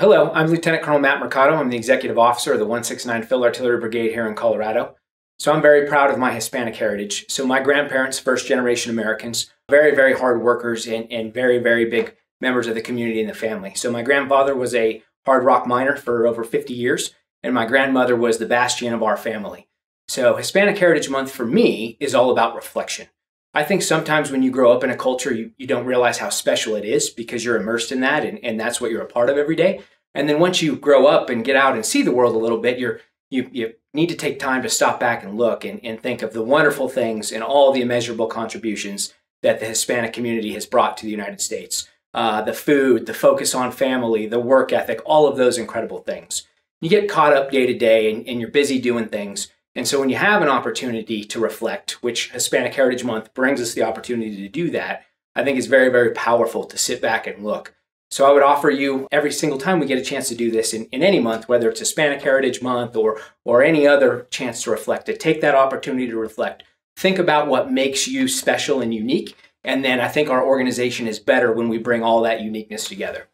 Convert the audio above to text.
Hello, I'm Lieutenant Colonel Matt Mercado. I'm the executive officer of the 169 Field Artillery Brigade here in Colorado. So I'm very proud of my Hispanic heritage. So my grandparents, first generation Americans, very, very hard workers and, and very, very big members of the community and the family. So my grandfather was a hard rock miner for over 50 years, and my grandmother was the bastion of our family. So Hispanic Heritage Month for me is all about reflection. I think sometimes when you grow up in a culture, you, you don't realize how special it is because you're immersed in that and, and that's what you're a part of every day. And then once you grow up and get out and see the world a little bit, you're you, you need to take time to stop back and look and, and think of the wonderful things and all the immeasurable contributions that the Hispanic community has brought to the United States. Uh, the food, the focus on family, the work ethic, all of those incredible things. You get caught up day to day and, and you're busy doing things and so when you have an opportunity to reflect, which Hispanic Heritage Month brings us the opportunity to do that, I think is very, very powerful to sit back and look. So I would offer you every single time we get a chance to do this in, in any month, whether it's Hispanic Heritage Month or or any other chance to reflect, to take that opportunity to reflect. Think about what makes you special and unique. And then I think our organization is better when we bring all that uniqueness together.